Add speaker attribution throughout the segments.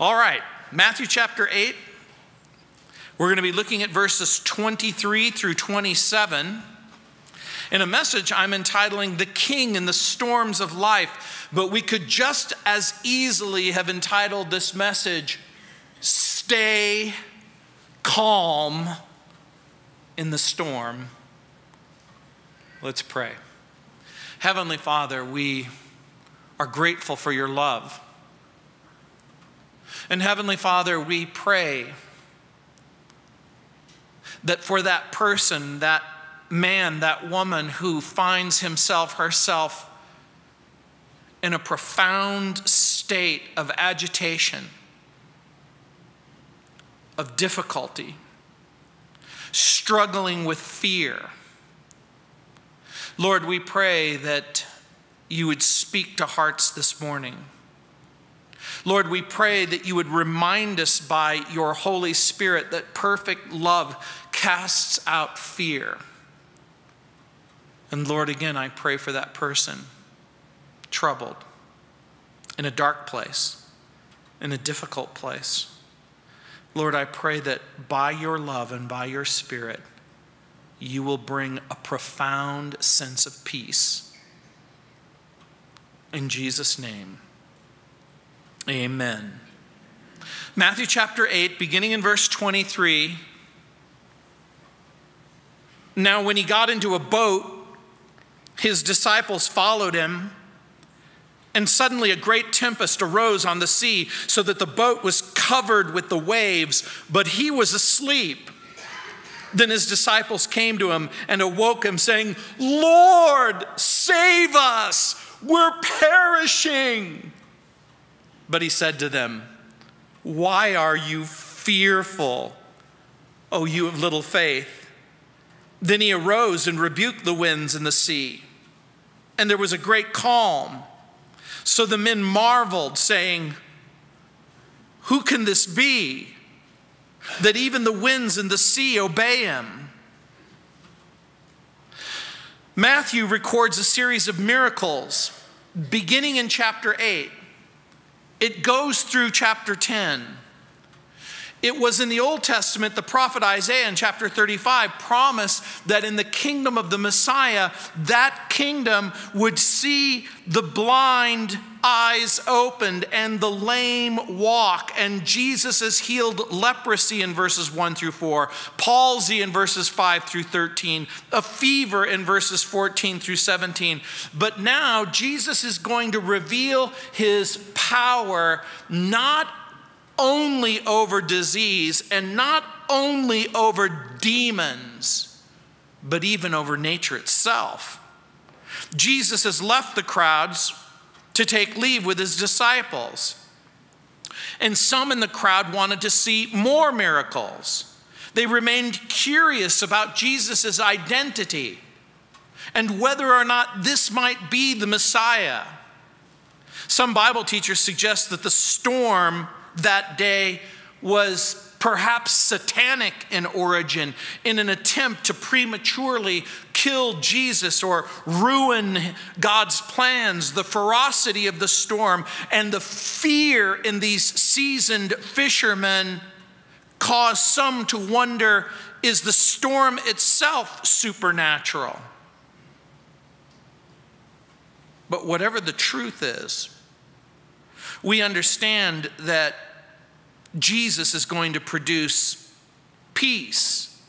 Speaker 1: All right, Matthew chapter 8. We're going to be looking at verses 23 through 27 in a message I'm entitling The King in the Storms of Life. But we could just as easily have entitled this message, Stay Calm in the Storm. Let's pray. Heavenly Father, we are grateful for your love. And Heavenly Father, we pray that for that person, that man, that woman who finds himself, herself in a profound state of agitation, of difficulty, struggling with fear. Lord, we pray that you would speak to hearts this morning. Lord, we pray that you would remind us by your Holy Spirit that perfect love casts out fear. And Lord, again, I pray for that person troubled, in a dark place, in a difficult place. Lord, I pray that by your love and by your Spirit, you will bring a profound sense of peace. In Jesus' name, amen. Matthew chapter 8, beginning in verse 23. Now, when he got into a boat, his disciples followed him, and suddenly a great tempest arose on the sea, so that the boat was covered with the waves, but he was asleep. Then his disciples came to him and awoke him, saying, Lord, save us! We're perishing. But he said to them, Why are you fearful, O you of little faith? Then he arose and rebuked the winds and the sea and there was a great calm. So the men marveled, saying, Who can this be that even the winds and the sea obey him? Matthew records a series of miracles beginning in chapter 8. It goes through chapter 10. It was in the Old Testament, the prophet Isaiah in chapter 35 promised that in the kingdom of the Messiah, that kingdom would see the blind eyes opened and the lame walk. And Jesus has healed leprosy in verses 1 through 4, palsy in verses 5 through 13, a fever in verses 14 through 17. But now Jesus is going to reveal his power not only over disease and not only over demons, but even over nature itself. Jesus has left the crowds to take leave with his disciples. And some in the crowd wanted to see more miracles. They remained curious about Jesus' identity and whether or not this might be the Messiah. Some Bible teachers suggest that the storm that day was perhaps satanic in origin in an attempt to prematurely kill Jesus or ruin God's plans, the ferocity of the storm and the fear in these seasoned fishermen caused some to wonder is the storm itself supernatural? But whatever the truth is, we understand that Jesus is going to produce peace.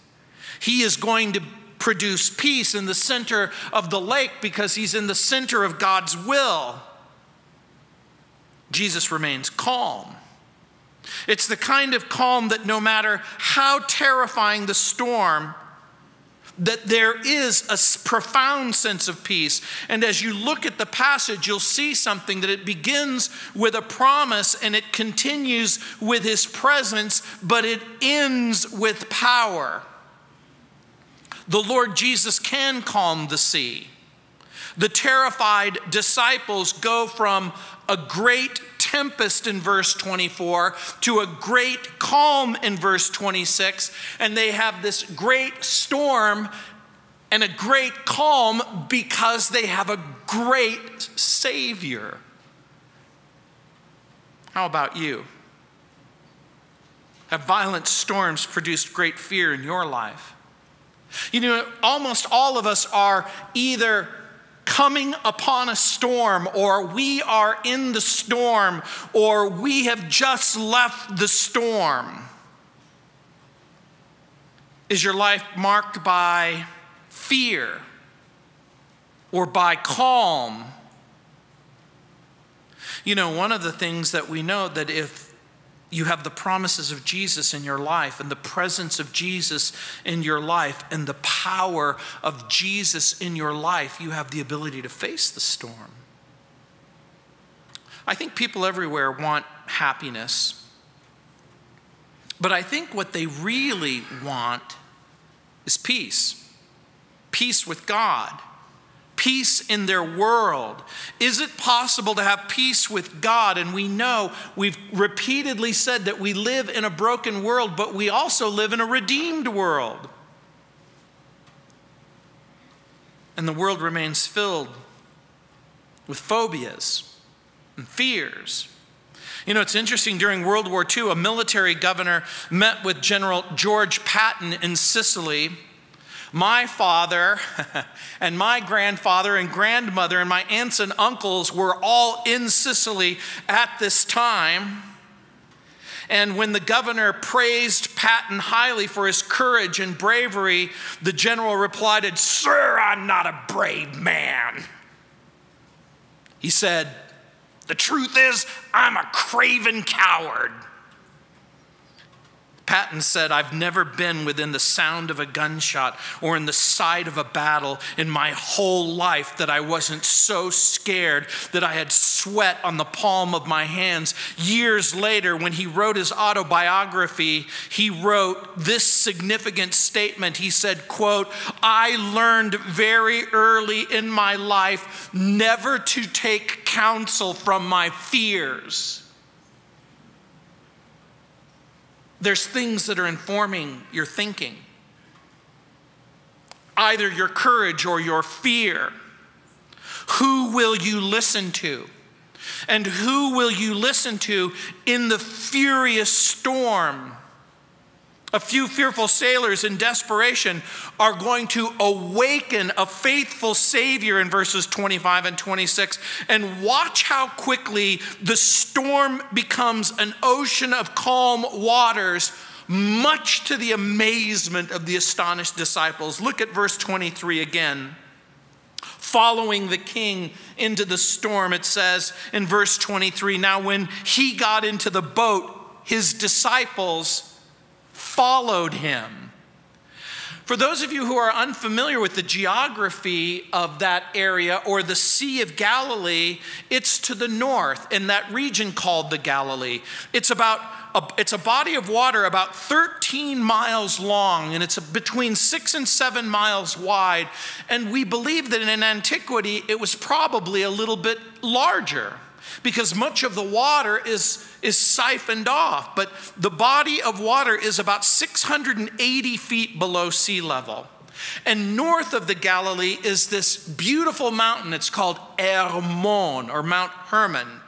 Speaker 1: He is going to produce peace in the center of the lake because he's in the center of God's will. Jesus remains calm. It's the kind of calm that no matter how terrifying the storm, that there is a profound sense of peace. And as you look at the passage, you'll see something that it begins with a promise and it continues with his presence, but it ends with power. The Lord Jesus can calm the sea. The terrified disciples go from a great tempest in verse 24 to a great calm in verse 26. And they have this great storm and a great calm because they have a great Savior. How about you? Have violent storms produced great fear in your life? You know, almost all of us are either coming upon a storm, or we are in the storm, or we have just left the storm. Is your life marked by fear or by calm? You know, one of the things that we know that if you have the promises of Jesus in your life and the presence of Jesus in your life and the power of Jesus in your life, you have the ability to face the storm. I think people everywhere want happiness, but I think what they really want is peace peace with God peace in their world? Is it possible to have peace with God? And we know we've repeatedly said that we live in a broken world, but we also live in a redeemed world. And the world remains filled with phobias and fears. You know, it's interesting, during World War II, a military governor met with General George Patton in Sicily my father and my grandfather and grandmother and my aunts and uncles were all in Sicily at this time. And when the governor praised Patton highly for his courage and bravery, the general replied, Sir, I'm not a brave man. He said, The truth is, I'm a craven coward. Patton said, I've never been within the sound of a gunshot or in the sight of a battle in my whole life that I wasn't so scared that I had sweat on the palm of my hands. Years later, when he wrote his autobiography, he wrote this significant statement. He said, quote, I learned very early in my life never to take counsel from my fears. There's things that are informing your thinking, either your courage or your fear. Who will you listen to? And who will you listen to in the furious storm a few fearful sailors in desperation are going to awaken a faithful Savior in verses 25 and 26. And watch how quickly the storm becomes an ocean of calm waters, much to the amazement of the astonished disciples. Look at verse 23 again. Following the king into the storm, it says in verse 23 Now, when he got into the boat, his disciples followed him. For those of you who are unfamiliar with the geography of that area or the Sea of Galilee, it's to the north in that region called the Galilee. It's about a, it's a body of water about 13 miles long and it's between six and seven miles wide. And we believe that in antiquity it was probably a little bit larger because much of the water is, is siphoned off. But the body of water is about 680 feet below sea level. And north of the Galilee is this beautiful mountain. It's called Hermon or Mount Hermon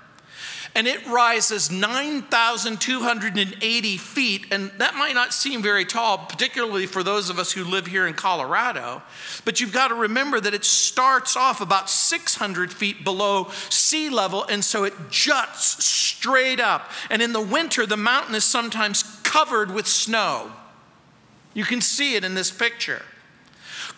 Speaker 1: and it rises 9,280 feet. And that might not seem very tall, particularly for those of us who live here in Colorado. But you've got to remember that it starts off about 600 feet below sea level, and so it juts straight up. And in the winter, the mountain is sometimes covered with snow. You can see it in this picture.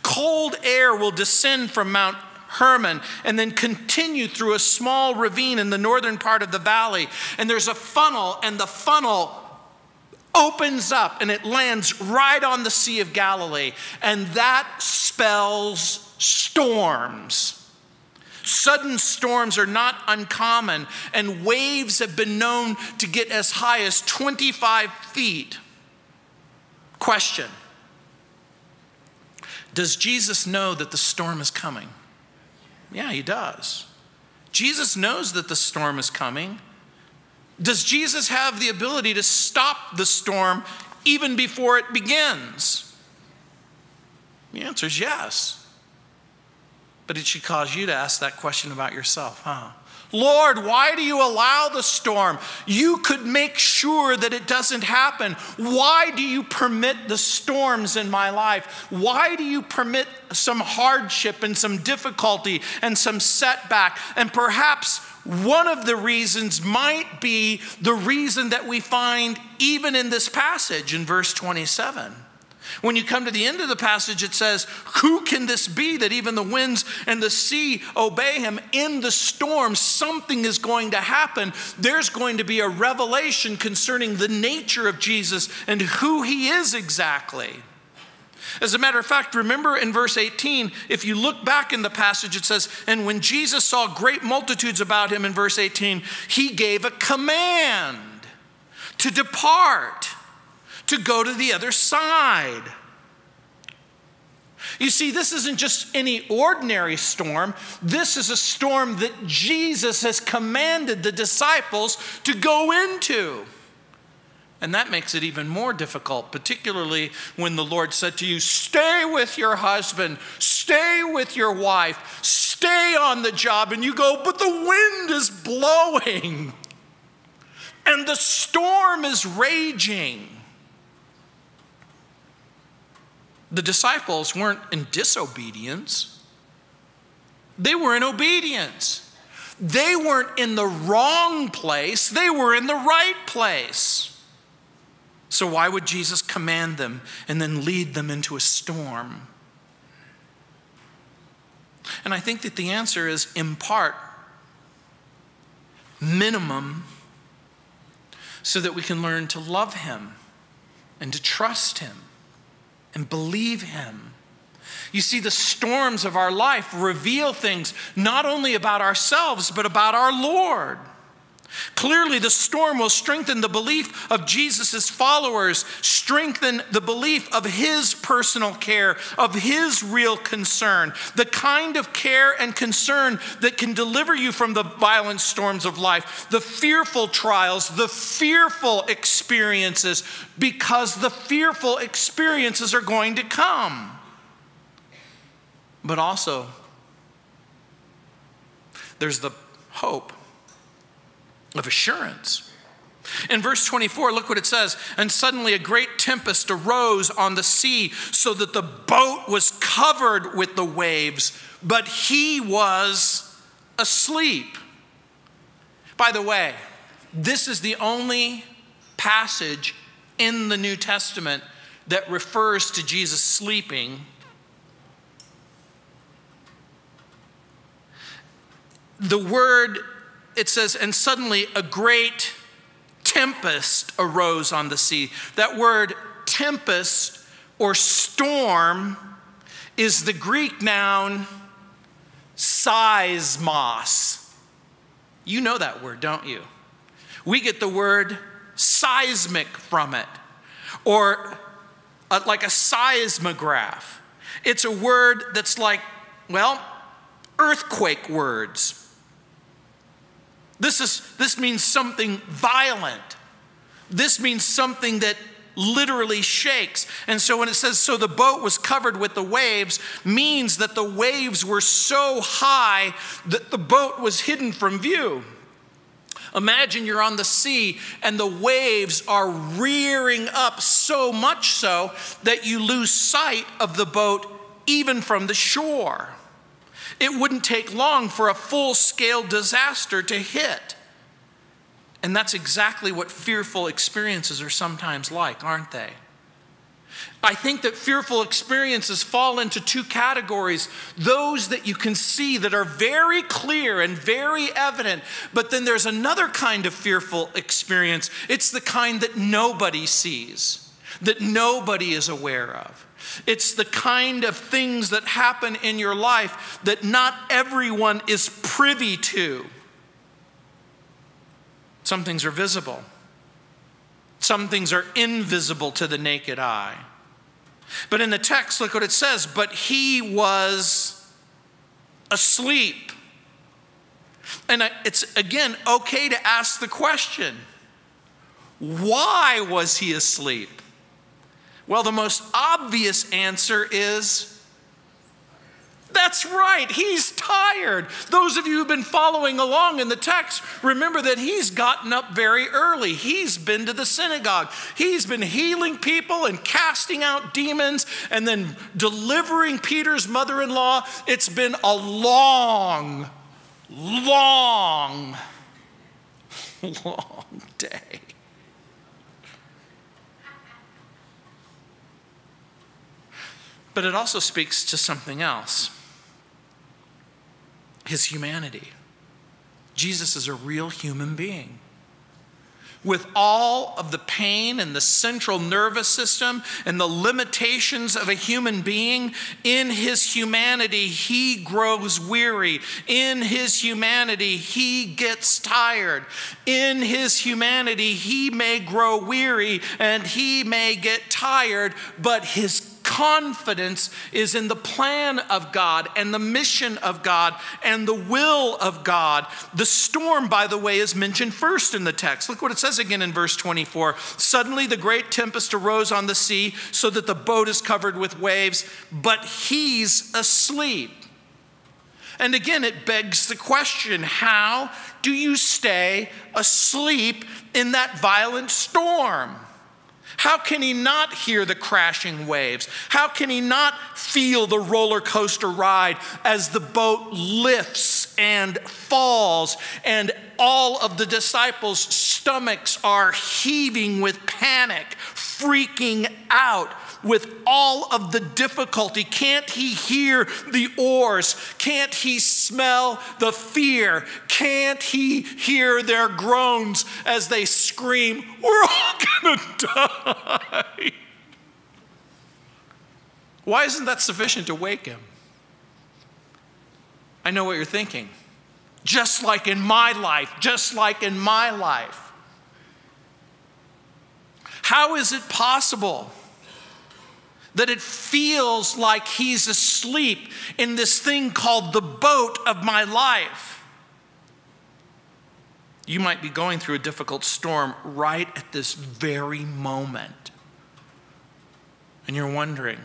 Speaker 1: Cold air will descend from Mount Hermon, and then continue through a small ravine in the northern part of the valley. And there's a funnel, and the funnel opens up and it lands right on the Sea of Galilee. And that spells storms. Sudden storms are not uncommon, and waves have been known to get as high as 25 feet. Question Does Jesus know that the storm is coming? Yeah, he does. Jesus knows that the storm is coming. Does Jesus have the ability to stop the storm even before it begins? The answer is yes. But it should cause you to ask that question about yourself, huh? Lord, why do you allow the storm? You could make sure that it doesn't happen. Why do you permit the storms in my life? Why do you permit some hardship and some difficulty and some setback? And perhaps one of the reasons might be the reason that we find even in this passage in verse 27. When you come to the end of the passage, it says, Who can this be that even the winds and the sea obey him? In the storm, something is going to happen. There's going to be a revelation concerning the nature of Jesus and who he is exactly. As a matter of fact, remember in verse 18, if you look back in the passage, it says, And when Jesus saw great multitudes about him in verse 18, he gave a command to depart to go to the other side. You see, this isn't just any ordinary storm. This is a storm that Jesus has commanded the disciples to go into. And that makes it even more difficult, particularly when the Lord said to you, Stay with your husband, stay with your wife, stay on the job. And you go, But the wind is blowing, and the storm is raging. The disciples weren't in disobedience, they were in obedience. They weren't in the wrong place, they were in the right place. So, why would Jesus command them and then lead them into a storm? And I think that the answer is in part, minimum, so that we can learn to love Him and to trust Him and believe Him. You see, the storms of our life reveal things not only about ourselves, but about our Lord. Clearly, the storm will strengthen the belief of Jesus' followers, strengthen the belief of his personal care, of his real concern, the kind of care and concern that can deliver you from the violent storms of life, the fearful trials, the fearful experiences, because the fearful experiences are going to come. But also, there's the hope of assurance. In verse 24, look what it says. And suddenly a great tempest arose on the sea, so that the boat was covered with the waves, but he was asleep. By the way, this is the only passage in the New Testament that refers to Jesus sleeping. The word it says, and suddenly a great tempest arose on the sea. That word tempest or storm is the Greek noun seismos. You know that word, don't you? We get the word seismic from it, or a, like a seismograph. It's a word that's like, well, earthquake words. This, is, this means something violent. This means something that literally shakes. And so when it says, so the boat was covered with the waves, means that the waves were so high that the boat was hidden from view. Imagine you're on the sea and the waves are rearing up so much so that you lose sight of the boat even from the shore. It wouldn't take long for a full scale disaster to hit. And that's exactly what fearful experiences are sometimes like, aren't they? I think that fearful experiences fall into two categories those that you can see that are very clear and very evident, but then there's another kind of fearful experience. It's the kind that nobody sees, that nobody is aware of. It's the kind of things that happen in your life that not everyone is privy to. Some things are visible, some things are invisible to the naked eye. But in the text, look what it says. But he was asleep. And it's again okay to ask the question why was he asleep? Well, the most obvious answer is That's right, he's tired. Those of you who've been following along in the text, remember that he's gotten up very early. He's been to the synagogue, he's been healing people and casting out demons and then delivering Peter's mother in law. It's been a long, long, long day. But it also speaks to something else his humanity. Jesus is a real human being. With all of the pain and the central nervous system and the limitations of a human being, in his humanity, he grows weary. In his humanity, he gets tired. In his humanity, he may grow weary and he may get tired, but his confidence is in the plan of God and the mission of God and the will of God. The storm, by the way, is mentioned first in the text. Look what it says again in verse 24. Suddenly the great tempest arose on the sea so that the boat is covered with waves, but he's asleep. And again, it begs the question how do you stay asleep in that violent storm? How can he not hear the crashing waves? How can he not feel the roller coaster ride as the boat lifts and falls and all of the disciples' stomachs are heaving with panic, freaking out? With all of the difficulty? Can't he hear the oars? Can't he smell the fear? Can't he hear their groans as they scream, We're all gonna die? Why isn't that sufficient to wake him? I know what you're thinking. Just like in my life, just like in my life. How is it possible? That it feels like he's asleep in this thing called the boat of my life. You might be going through a difficult storm right at this very moment. And you're wondering,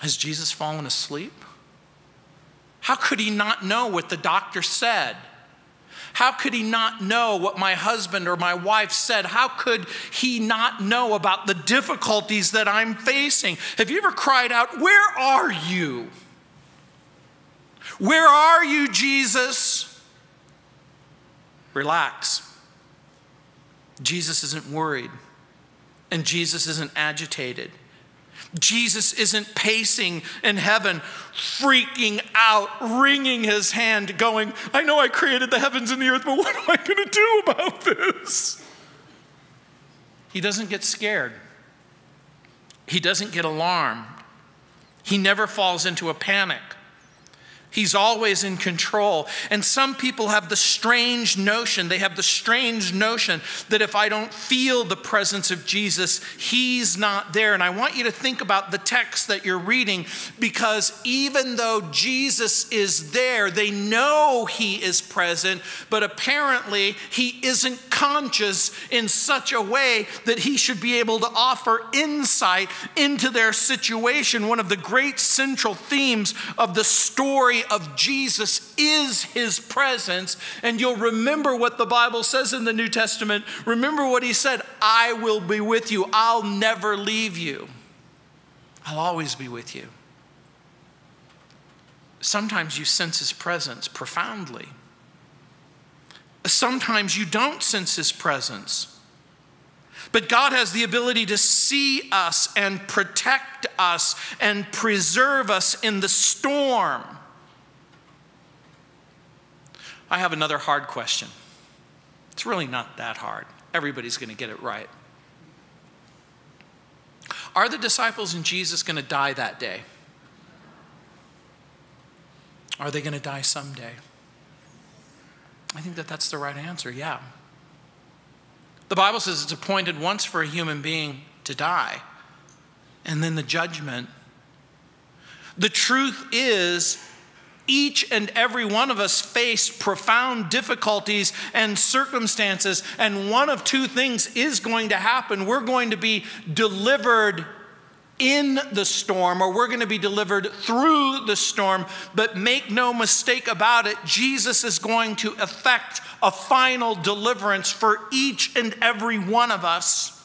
Speaker 1: has Jesus fallen asleep? How could he not know what the doctor said? How could he not know what my husband or my wife said? How could he not know about the difficulties that I'm facing? Have you ever cried out, Where are you? Where are you, Jesus? Relax. Jesus isn't worried, and Jesus isn't agitated. Jesus isn't pacing in heaven, freaking out, wringing his hand, going, I know I created the heavens and the earth, but what am I going to do about this? He doesn't get scared. He doesn't get alarmed. He never falls into a panic. He's always in control. And some people have the strange notion, they have the strange notion that if I don't feel the presence of Jesus, He's not there. And I want you to think about the text that you're reading because even though Jesus is there, they know He is present, but apparently He isn't conscious in such a way that He should be able to offer insight into their situation. One of the great central themes of the story of Jesus is his presence. And you'll remember what the Bible says in the New Testament. Remember what he said I will be with you, I'll never leave you, I'll always be with you. Sometimes you sense his presence profoundly. Sometimes you don't sense his presence. But God has the ability to see us and protect us and preserve us in the storm. I have another hard question. It's really not that hard. Everybody's going to get it right. Are the disciples and Jesus going to die that day? Are they going to die someday? I think that that's the right answer, yeah. The Bible says it's appointed once for a human being to die, and then the judgment. The truth is, each and every one of us face profound difficulties and circumstances, and one of two things is going to happen. We're going to be delivered in the storm or we're going to be delivered through the storm. But make no mistake about it, Jesus is going to effect a final deliverance for each and every one of us.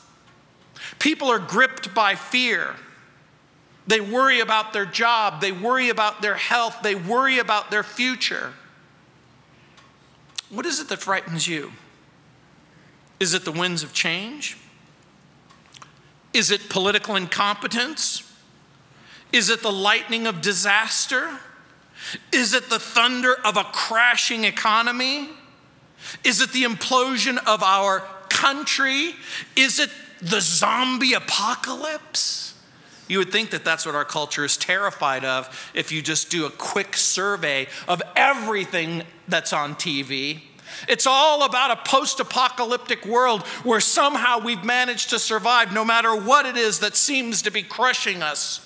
Speaker 1: People are gripped by fear. They worry about their job, they worry about their health, they worry about their future. What is it that frightens you? Is it the winds of change? Is it political incompetence? Is it the lightning of disaster? Is it the thunder of a crashing economy? Is it the implosion of our country? Is it the zombie apocalypse? You would think that that's what our culture is terrified of if you just do a quick survey of everything that's on TV. It's all about a post apocalyptic world where somehow we've managed to survive no matter what it is that seems to be crushing us.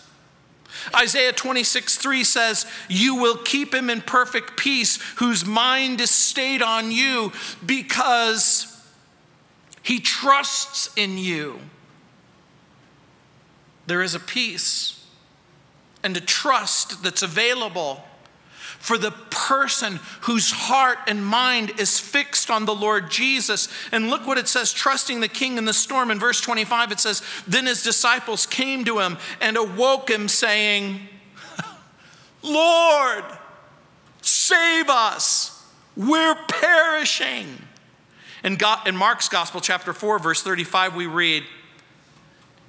Speaker 1: Isaiah 26, 3 says, You will keep him in perfect peace, whose mind is stayed on you because he trusts in you. There is a peace and a trust that's available for the person whose heart and mind is fixed on the Lord Jesus. And look what it says trusting the king in the storm. In verse 25, it says, Then his disciples came to him and awoke him, saying, Lord, save us. We're perishing. In, God, in Mark's Gospel, chapter 4, verse 35, we read,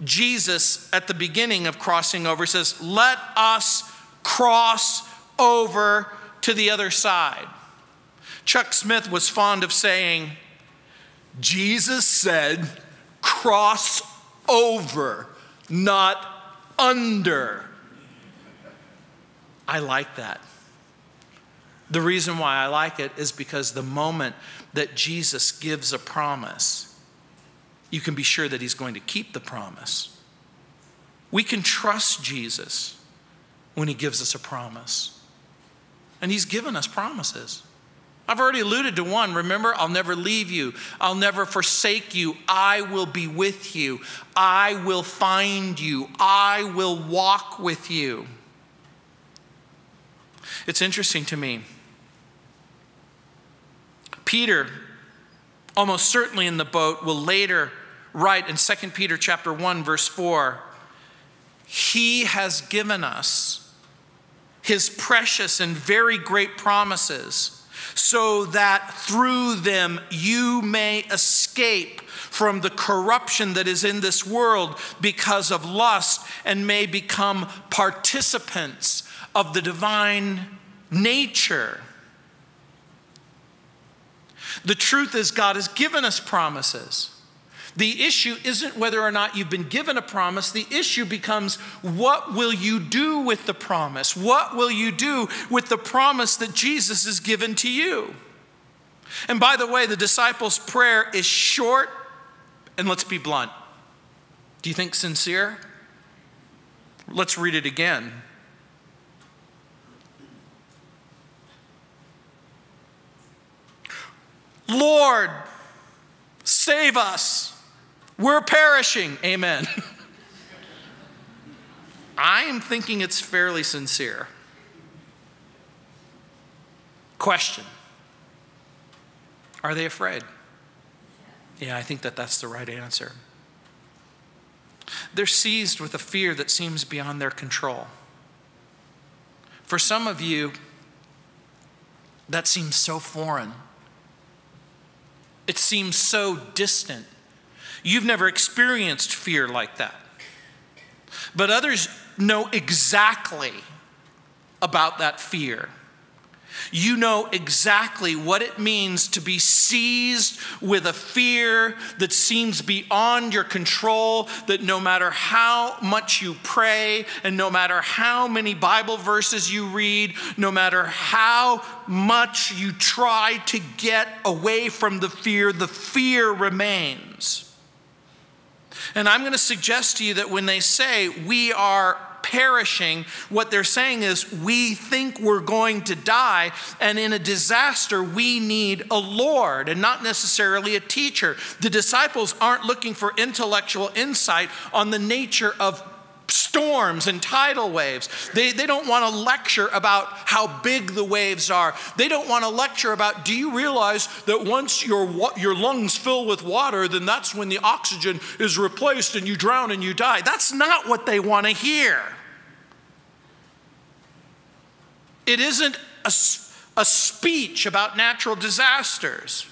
Speaker 1: Jesus, at the beginning of crossing over, says, Let us cross over to the other side. Chuck Smith was fond of saying, Jesus said, cross over, not under. I like that. The reason why I like it is because the moment that Jesus gives a promise, you can be sure that he's going to keep the promise. We can trust Jesus when he gives us a promise. And He's given us promises. I've already alluded to one. Remember, I'll never leave you. I'll never forsake you. I will be with you. I will find you. I will walk with you. It's interesting to me. Peter, almost certainly in the boat, will later write in 2 Peter chapter 1 verse 4, he has given us his precious and very great promises, so that through them you may escape from the corruption that is in this world because of lust and may become participants of the divine nature. The truth is, God has given us promises. The issue isn't whether or not you've been given a promise. The issue becomes what will you do with the promise? What will you do with the promise that Jesus has given to you? And by the way, the disciples' prayer is short and let's be blunt. Do you think sincere? Let's read it again. Lord, save us. We're perishing. Amen. I'm thinking it's fairly sincere. Question Are they afraid? Yeah, I think that that's the right answer. They're seized with a fear that seems beyond their control. For some of you, that seems so foreign. It seems so distant. You've never experienced fear like that. But others know exactly about that fear. You know exactly what it means to be seized with a fear that seems beyond your control, that no matter how much you pray, and no matter how many Bible verses you read, no matter how much you try to get away from the fear, the fear remains. And I'm going to suggest to you that when they say we are perishing, what they're saying is we think we're going to die, and in a disaster, we need a Lord and not necessarily a teacher. The disciples aren't looking for intellectual insight on the nature of storms and tidal waves. They, they don't want to lecture about how big the waves are. They don't want to lecture about, do you realize that once your, your lungs fill with water, then that's when the oxygen is replaced and you drown and you die. That's not what they want to hear. It isn't a, a speech about natural disasters.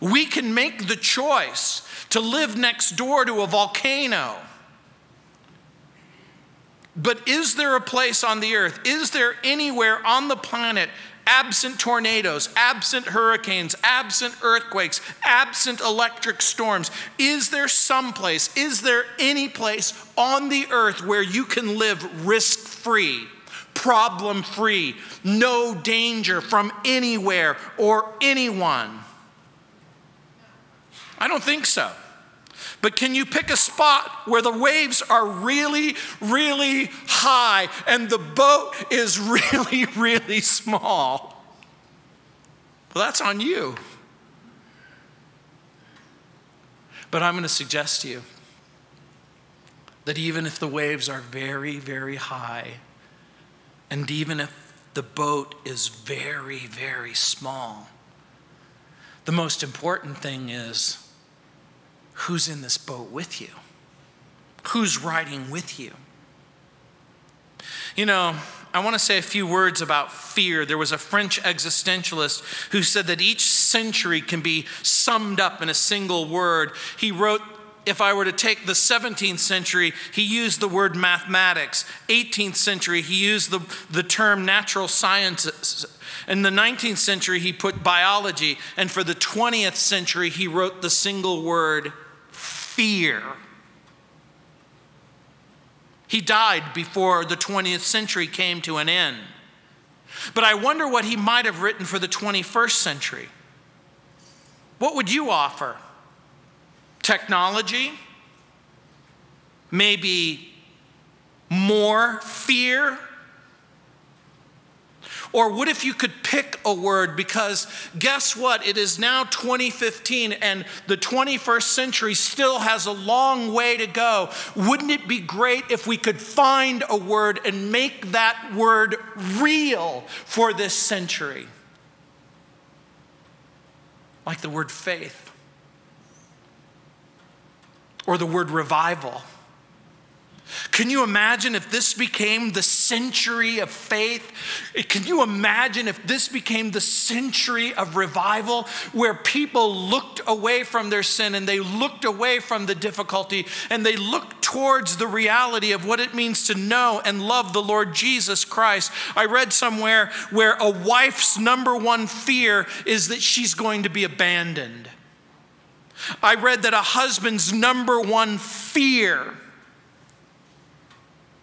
Speaker 1: We can make the choice to live next door to a volcano. But is there a place on the earth? Is there anywhere on the planet absent tornadoes, absent hurricanes, absent earthquakes, absent electric storms? Is there some place, is there any place on the earth where you can live risk free, problem free, no danger from anywhere or anyone? I don't think so. But can you pick a spot where the waves are really, really high and the boat is really, really small? Well, that's on you. But I'm going to suggest to you that even if the waves are very, very high, and even if the boat is very, very small, the most important thing is who's in this boat with you? Who's riding with you? You know, I want to say a few words about fear. There was a French existentialist who said that each century can be summed up in a single word. He wrote, if I were to take the 17th century, he used the word mathematics. 18th century, he used the, the term natural sciences. In the 19th century, he put biology. And for the 20th century, he wrote the single word fear. He died before the 20th century came to an end. But I wonder what he might have written for the 21st century. What would you offer? Technology? Maybe more fear? Or what if you could pick a word? Because guess what? It is now 2015 and the 21st century still has a long way to go. Wouldn't it be great if we could find a word and make that word real for this century? Like the word faith or the word revival can you imagine if this became the century of faith? Can you imagine if this became the century of revival where people looked away from their sin and they looked away from the difficulty and they looked towards the reality of what it means to know and love the Lord Jesus Christ? I read somewhere where a wife's number one fear is that she's going to be abandoned. I read that a husband's number one fear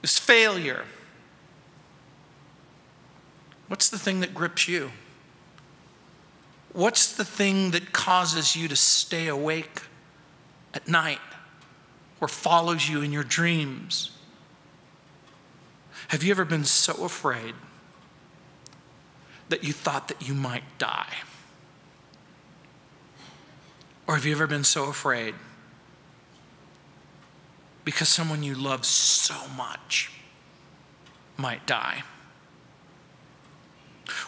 Speaker 1: is failure. What's the thing that grips you? What's the thing that causes you to stay awake at night or follows you in your dreams? Have you ever been so afraid that you thought that you might die? Or have you ever been so afraid because someone you love so much might die.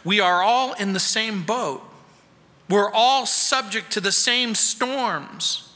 Speaker 1: We are all in the same boat. We're all subject to the same storms.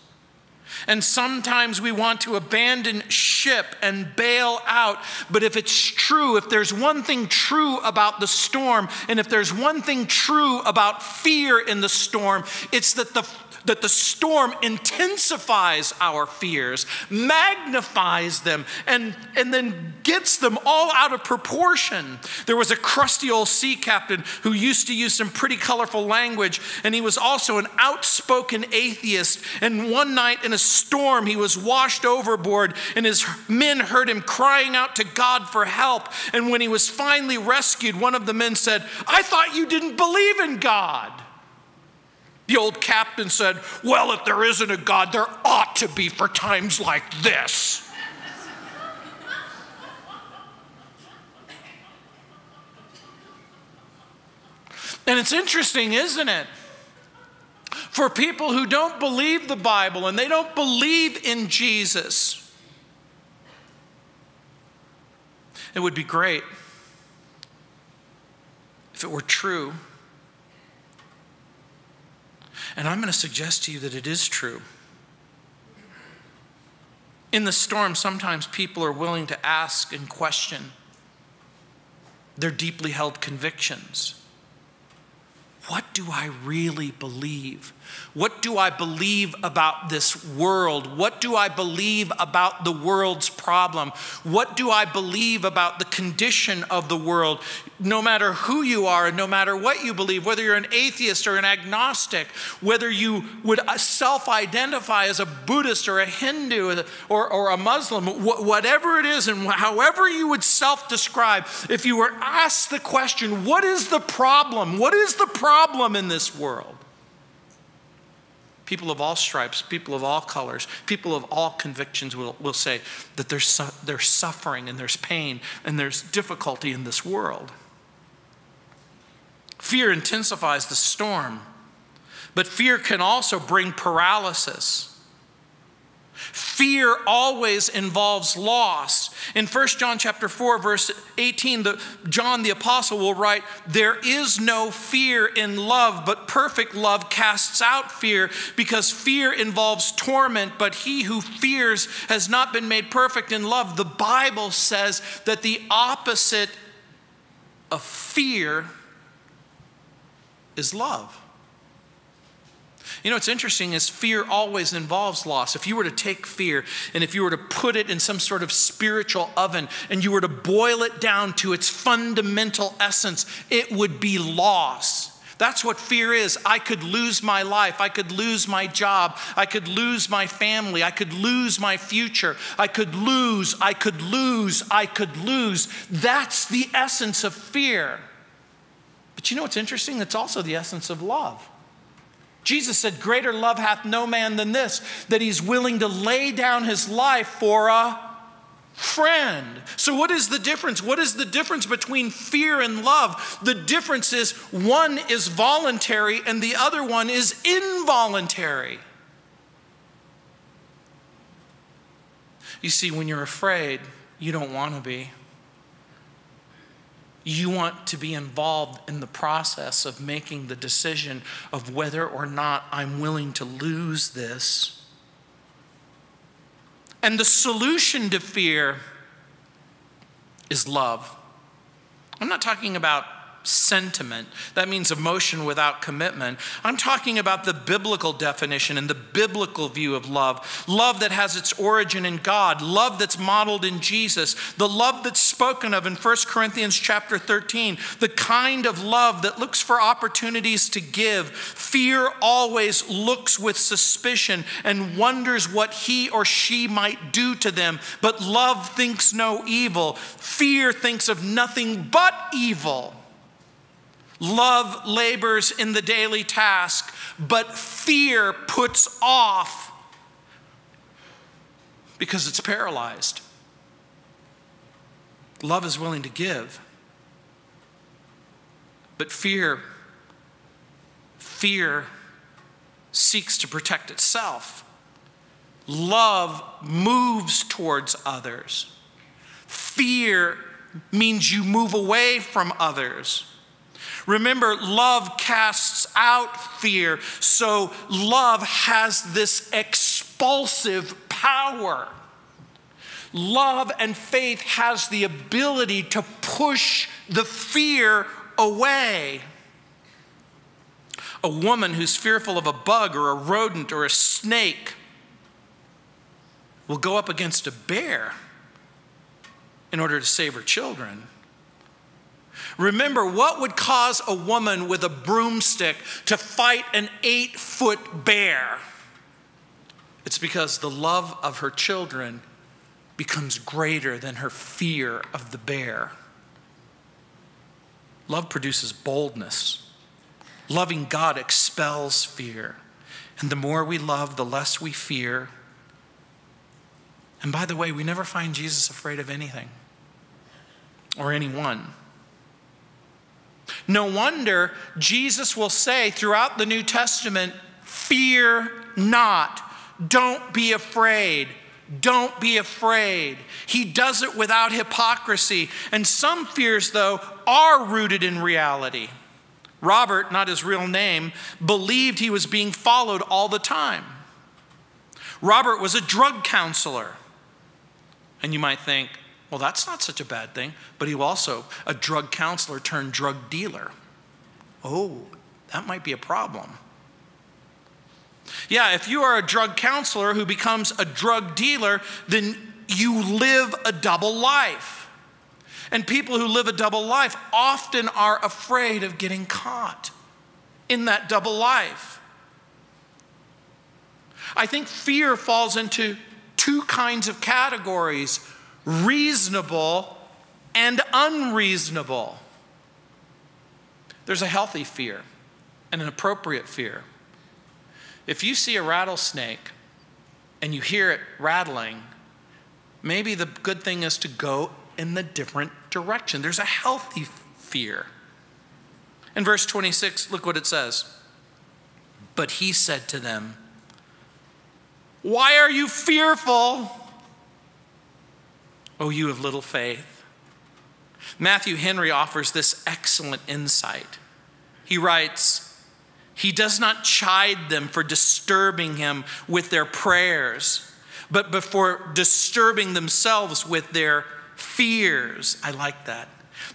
Speaker 1: And sometimes we want to abandon ship and bail out. But if it's true, if there's one thing true about the storm, and if there's one thing true about fear in the storm, it's that the that the storm intensifies our fears, magnifies them, and, and then gets them all out of proportion. There was a crusty old sea captain who used to use some pretty colorful language, and he was also an outspoken atheist. And one night in a storm, he was washed overboard, and his men heard him crying out to God for help. And when he was finally rescued, one of the men said, I thought you didn't believe in God. The old captain said, Well, if there isn't a God, there ought to be for times like this. And it's interesting, isn't it? For people who don't believe the Bible and they don't believe in Jesus, It would be great if it were true. And I'm going to suggest to you that it is true. In the storm, sometimes people are willing to ask and question their deeply held convictions. What do I really believe? What do I believe about this world? What do I believe about the world's problem? What do I believe about the condition of the world? No matter who you are no matter what you believe, whether you're an atheist or an agnostic, whether you would uh, self identify as a Buddhist or a Hindu or, or a Muslim, whatever it is, and however you would self describe, if you were asked the question, What is the problem? What is the problem in this world? People of all stripes, people of all colors, people of all convictions will, will say that there's, su- there's suffering and there's pain and there's difficulty in this world. Fear intensifies the storm, but fear can also bring paralysis. Fear always involves loss. In 1 John chapter 4 verse 18, the, John the apostle will write, "There is no fear in love, but perfect love casts out fear, because fear involves torment, but he who fears has not been made perfect in love." The Bible says that the opposite of fear is love. You know, what's interesting is fear always involves loss. If you were to take fear and if you were to put it in some sort of spiritual oven and you were to boil it down to its fundamental essence, it would be loss. That's what fear is. I could lose my life. I could lose my job. I could lose my family. I could lose my future. I could lose. I could lose. I could lose. That's the essence of fear. But you know what's interesting? It's also the essence of love. Jesus said, Greater love hath no man than this, that he's willing to lay down his life for a friend. So, what is the difference? What is the difference between fear and love? The difference is one is voluntary and the other one is involuntary. You see, when you're afraid, you don't want to be. You want to be involved in the process of making the decision of whether or not I'm willing to lose this. And the solution to fear is love. I'm not talking about sentiment. That means emotion without commitment. I'm talking about the biblical definition and the biblical view of love. Love that has its origin in God, love that's modeled in Jesus, the love that's spoken of in 1 Corinthians chapter 13, the kind of love that looks for opportunities to give. Fear always looks with suspicion and wonders what he or she might do to them, but love thinks no evil. Fear thinks of nothing but evil. Love labors in the daily task, but fear puts off because it's paralyzed. Love is willing to give, but fear fear seeks to protect itself. Love moves towards others. Fear means you move away from others. Remember, love casts out fear, so love has this expulsive power. Love and faith has the ability to push the fear away. A woman who's fearful of a bug or a rodent or a snake will go up against a bear in order to save her children. Remember, what would cause a woman with a broomstick to fight an eight foot bear? It's because the love of her children becomes greater than her fear of the bear. Love produces boldness. Loving God expels fear. And the more we love, the less we fear. And by the way, we never find Jesus afraid of anything or anyone. No wonder Jesus will say throughout the New Testament, Fear not, don't be afraid, Don't be afraid. He does it without hypocrisy. And some fears, though, are rooted in reality. Robert, not his real name, believed he was being followed all the time. Robert was a drug counselor. And you might think, well, that's not such a bad thing. But he also a drug counselor turned drug dealer. Oh, that might be a problem. Yeah, if you are a drug counselor who becomes a drug dealer, then you live a double life. And people who live a double life often are afraid of getting caught in that double life. I think fear falls into two kinds of categories reasonable and unreasonable. There's a healthy fear and an appropriate fear. If you see a rattlesnake and you hear it rattling, maybe the good thing is to go in the different direction. There's a healthy fear. In verse 26, look what it says. But he said to them, Why are you fearful? O you of little faith. Matthew Henry offers this excellent insight. He writes, he does not chide them for disturbing him with their prayers, but before disturbing themselves with their fears. I like that.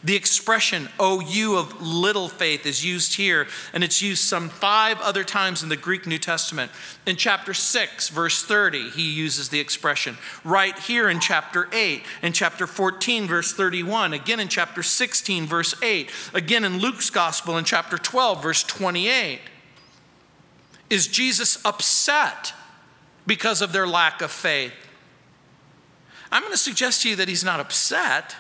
Speaker 1: The expression, oh, you of little faith, is used here, and it's used some five other times in the Greek New Testament. In chapter 6, verse 30, he uses the expression. Right here in chapter 8, in chapter 14, verse 31, again in chapter 16, verse 8, again in Luke's Gospel in chapter 12, verse 28. Is Jesus upset because of their lack of faith? I'm going to suggest to you that he's not upset.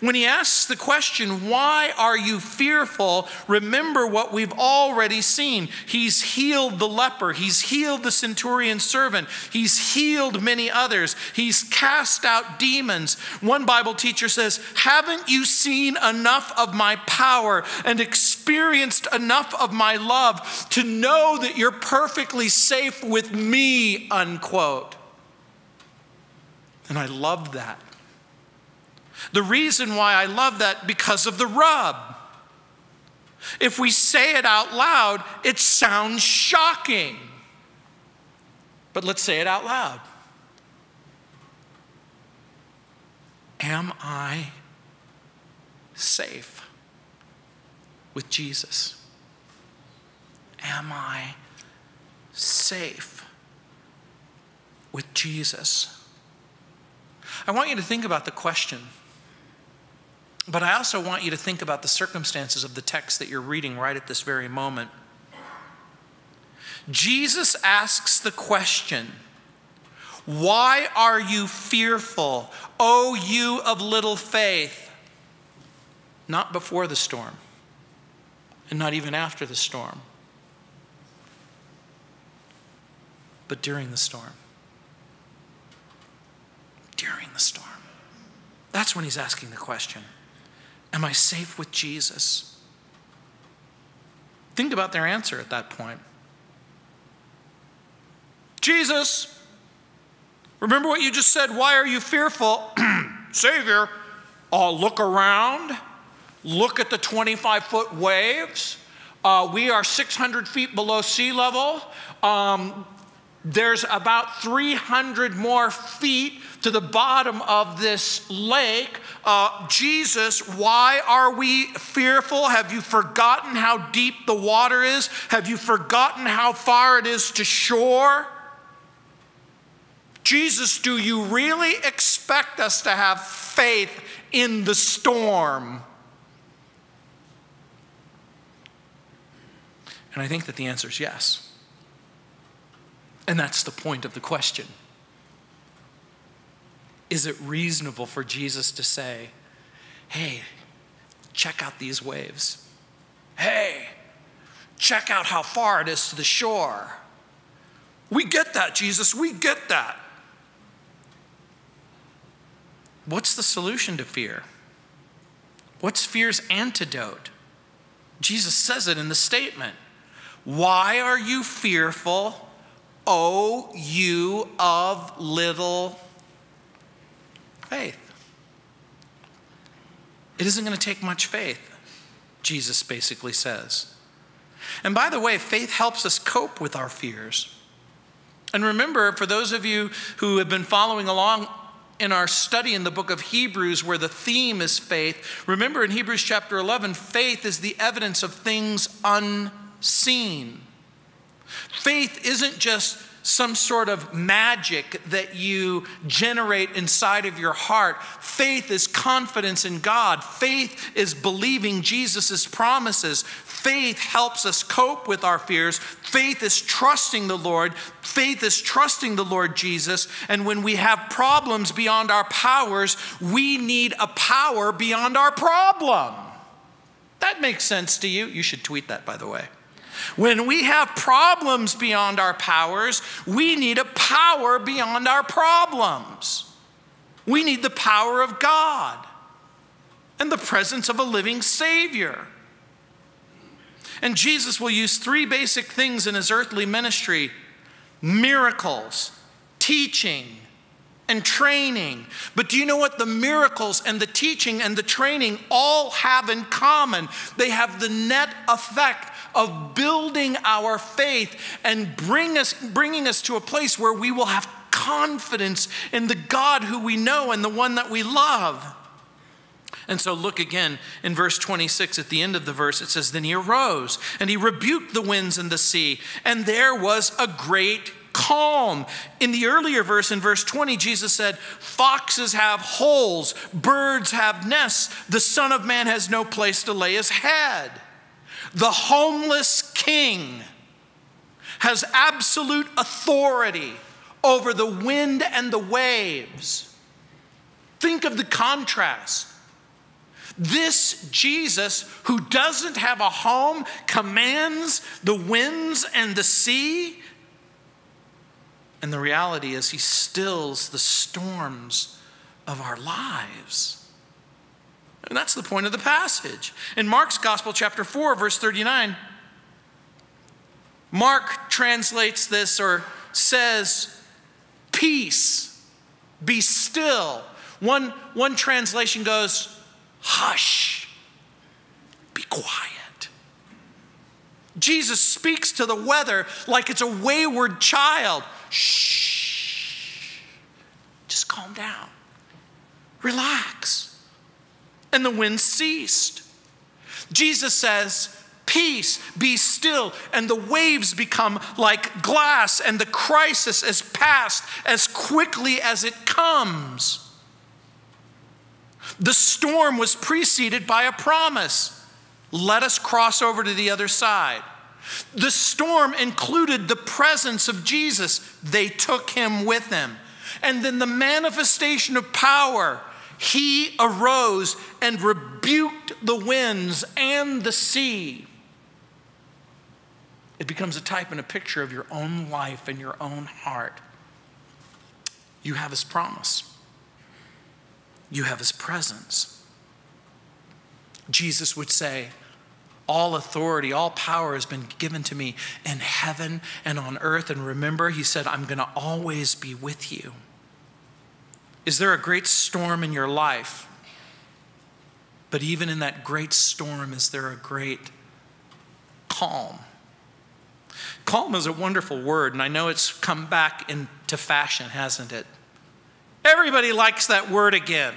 Speaker 1: When he asks the question, Why are you fearful? Remember what we've already seen. He's healed the leper, he's healed the centurion servant, he's healed many others, he's cast out demons. One Bible teacher says, Haven't you seen enough of my power and experienced enough of my love to know that you're perfectly safe with me? Unquote. And I love that. The reason why I love that because of the rub. If we say it out loud, it sounds shocking. But let's say it out loud. Am I safe with Jesus? Am I safe with Jesus? I want you to think about the question but I also want you to think about the circumstances of the text that you're reading right at this very moment. Jesus asks the question, Why are you fearful, O you of little faith? Not before the storm, and not even after the storm, but during the storm. During the storm. That's when he's asking the question. Am I safe with Jesus? Think about their answer at that point. Jesus, remember what you just said? Why are you fearful? Savior, uh, look around, look at the 25 foot waves. Uh, we are 600 feet below sea level. Um, there's about 300 more feet to the bottom of this lake. Uh, Jesus, why are we fearful? Have you forgotten how deep the water is? Have you forgotten how far it is to shore? Jesus, do you really expect us to have faith in the storm? And I think that the answer is yes. And that's the point of the question. Is it reasonable for Jesus to say, hey, check out these waves? Hey, check out how far it is to the shore. We get that, Jesus, we get that. What's the solution to fear? What's fear's antidote? Jesus says it in the statement. Why are you fearful? Oh, you of little faith. It isn't going to take much faith, Jesus basically says. And by the way, faith helps us cope with our fears. And remember, for those of you who have been following along in our study in the book of Hebrews, where the theme is faith, remember in Hebrews chapter 11, faith is the evidence of things unseen. Faith isn't just some sort of magic that you generate inside of your heart. Faith is confidence in God. Faith is believing Jesus' promises. Faith helps us cope with our fears. Faith is trusting the Lord. Faith is trusting the Lord Jesus. And when we have problems beyond our powers, we need a power beyond our problem. That makes sense to you? You should tweet that, by the way. When we have problems beyond our powers, we need a power beyond our problems. We need the power of God and the presence of a living Savior. And Jesus will use three basic things in his earthly ministry miracles, teaching, and training. But do you know what the miracles and the teaching and the training all have in common? They have the net effect of building our faith and bring us, bringing us to a place where we will have confidence in the God who we know and the one that we love. And so, look again in verse 26 at the end of the verse. It says, Then he arose and he rebuked the winds and the sea, and there was a great calm. In the earlier verse, in verse 20, Jesus said, Foxes have holes, birds have nests, the Son of Man has no place to lay his head. The homeless king has absolute authority over the wind and the waves. Think of the contrast. This Jesus, who doesn't have a home, commands the winds and the sea. And the reality is, he stills the storms of our lives. And that's the point of the passage. In Mark's Gospel, chapter 4, verse 39, Mark translates this or says, Peace, be still. One, one translation goes, Hush, be quiet. Jesus speaks to the weather like it's a wayward child. Shh, just calm down, relax and the wind ceased. Jesus says, Peace, be still, and the waves become like glass, and the crisis is passed as quickly as it comes. The storm was preceded by a promise let us cross over to the other side. The storm included the presence of Jesus, they took him with them. And then the manifestation of power he arose and rebuked the winds and the sea. It becomes a type and a picture of your own life and your own heart. You have his promise, you have his presence. Jesus would say, all authority, all power has been given to me in heaven and on earth. And remember, he said, I'm going to always be with you. Is there a great storm in your life? But even in that great storm, is there a great calm? Calm is a wonderful word, and I know it's come back into fashion, hasn't it? Everybody likes that word again.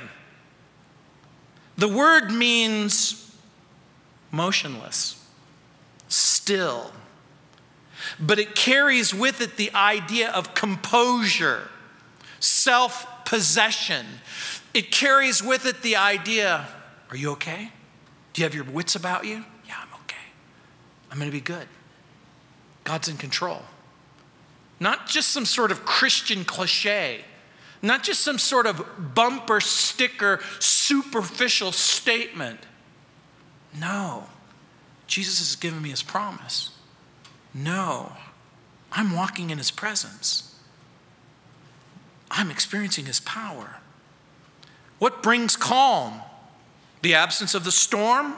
Speaker 1: The word means motionless, still, but it carries with it the idea of composure, self possession. It carries with it the idea Are you okay? Do you have your wits about you? Yeah, I'm okay. I'm going to be good. God's in control. Not just some sort of Christian cliche, not just some sort of bumper sticker, superficial statement. No, Jesus has given me his promise. No, I'm walking in his presence. I'm experiencing his power. What brings calm? The absence of the storm?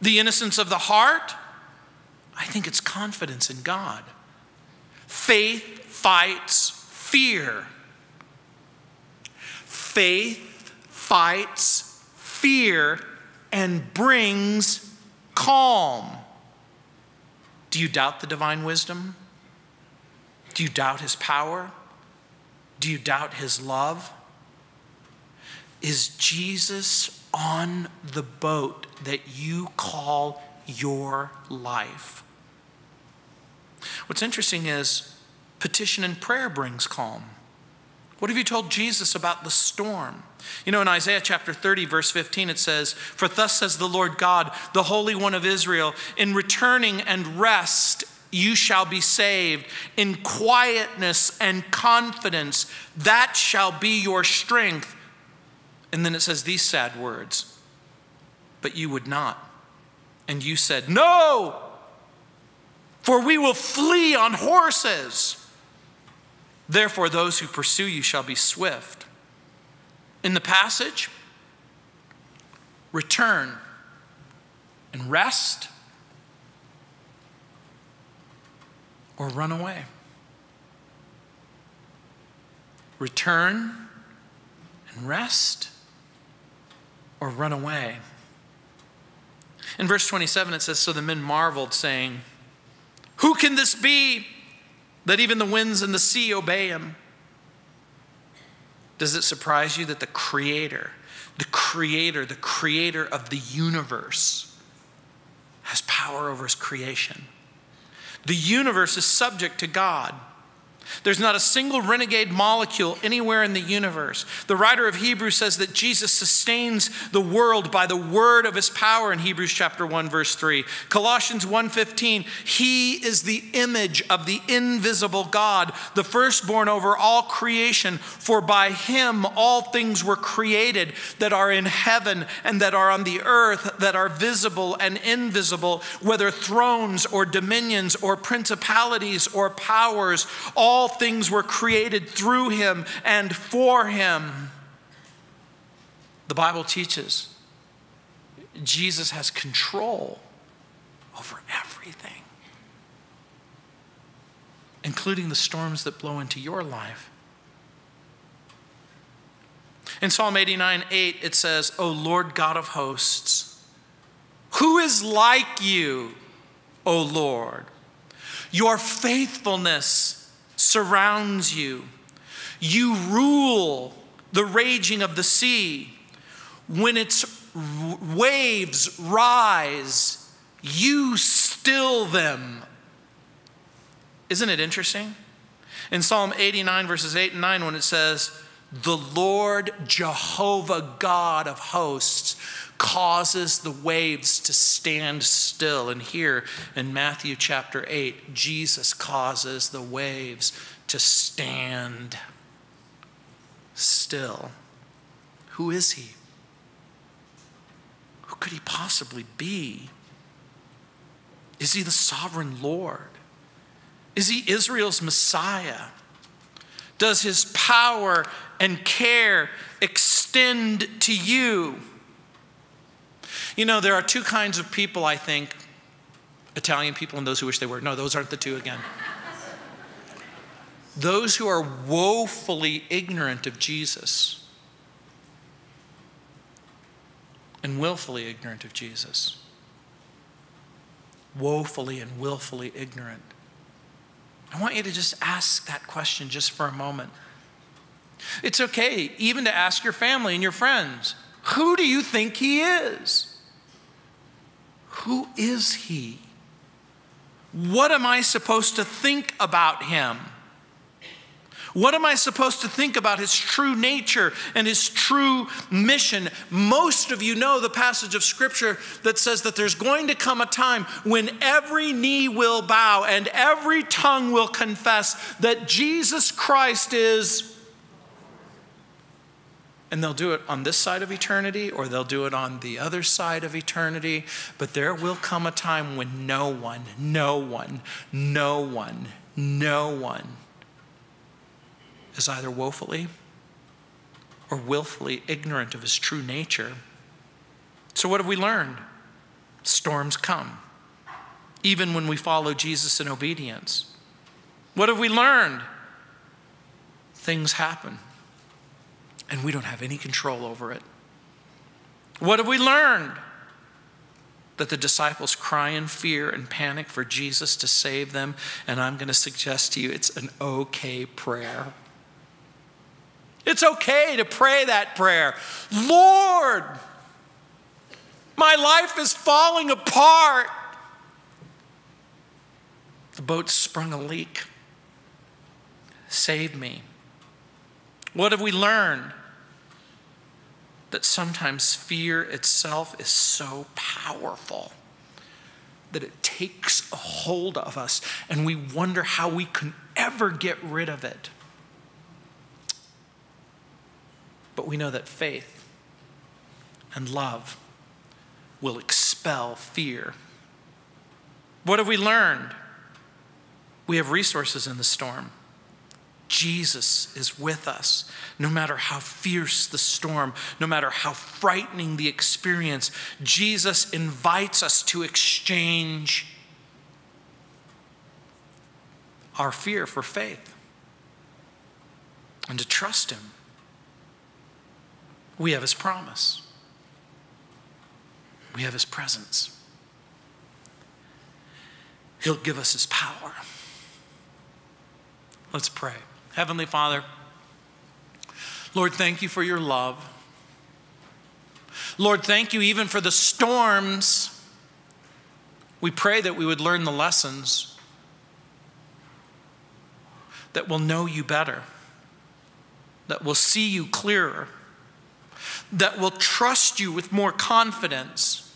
Speaker 1: The innocence of the heart? I think it's confidence in God. Faith fights fear. Faith fights fear and brings calm. Do you doubt the divine wisdom? Do you doubt his power? Do you doubt his love? Is Jesus on the boat that you call your life? What's interesting is petition and prayer brings calm. What have you told Jesus about the storm? You know, in Isaiah chapter 30, verse 15, it says, For thus says the Lord God, the Holy One of Israel, in returning and rest you shall be saved. In quietness and confidence, that shall be your strength. And then it says these sad words, But you would not. And you said, No, for we will flee on horses. Therefore, those who pursue you shall be swift. In the passage, return and rest or run away. Return and rest or run away. In verse 27, it says So the men marveled, saying, Who can this be that even the winds and the sea obey him? Does it surprise you that the Creator, the Creator, the Creator of the universe, has power over his creation? The universe is subject to God. There's not a single renegade molecule anywhere in the universe. The writer of Hebrews says that Jesus sustains the world by the word of his power in Hebrews chapter 1 verse 3. Colossians 1:15, he is the image of the invisible God, the firstborn over all creation, for by him all things were created that are in heaven and that are on the earth, that are visible and invisible, whether thrones or dominions or principalities or powers, all all things were created through him and for him. The Bible teaches Jesus has control over everything, including the storms that blow into your life. In Psalm 89 8, it says, O Lord God of hosts, who is like you, O Lord? Your faithfulness surrounds you. You rule the raging of the sea. When its waves rise, you still them. Isn't it interesting? In Psalm 89, verses 8 and 9, when it says, The Lord Jehovah God of hosts causes the waves to stand still. And here in Matthew chapter 8, Jesus causes the waves to stand still. Who is he? Who could he possibly be? Is he the sovereign Lord? Is he Israel's Messiah? Does his power and care extend to you? You know, there are two kinds of people, I think Italian people and those who wish they were. No, those aren't the two again. those who are woefully ignorant of Jesus and willfully ignorant of Jesus. Woefully and willfully ignorant. I want you to just ask that question just for a moment. It's okay even to ask your family and your friends who do you think he is? Who is he? What am I supposed to think about him? What am I supposed to think about his true nature and his true mission? Most of you know the passage of scripture that says that there's going to come a time when every knee will bow and every tongue will confess that Jesus Christ is and they'll do it on this side of eternity or they'll do it on the other side of eternity. But there will come a time when no one, no one, no one, no one is either woefully or willfully ignorant of his true nature. So, what have we learned? Storms come, even when we follow Jesus in obedience. What have we learned? Things happen, and we don't have any control over it. What have we learned? That the disciples cry in fear and panic for Jesus to save them, and I'm going to suggest to you it's an okay prayer. It's okay to pray that prayer. Lord, my life is falling apart. The boat sprung a leak. Save me. What have we learned? That sometimes fear itself is so powerful that it takes a hold of us and we wonder how we can ever get rid of it. But we know that faith and love will expel fear. What have we learned? We have resources in the storm. Jesus is with us. No matter how fierce the storm, no matter how frightening the experience, Jesus invites us to exchange our fear for faith and to trust Him we have his promise, we have his presence. He'll give us his power. Let's pray. Heavenly Father, Lord, thank you for your love. Lord, thank you even for the storms. We pray that we would learn the lessons, that we'll know you better, that we'll see you clearer that will trust you with more confidence.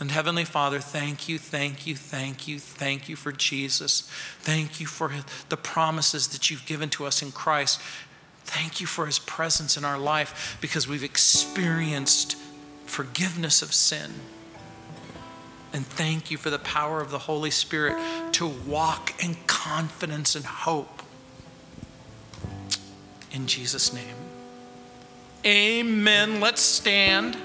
Speaker 1: And Heavenly Father, thank you, thank you, thank you, thank you for Jesus. Thank you for the promises that you've given to us in Christ. Thank you for his presence in our life because we've experienced forgiveness of sin. And thank you for the power of the Holy Spirit to walk in confidence and hope. In Jesus' name. Amen. Let's stand.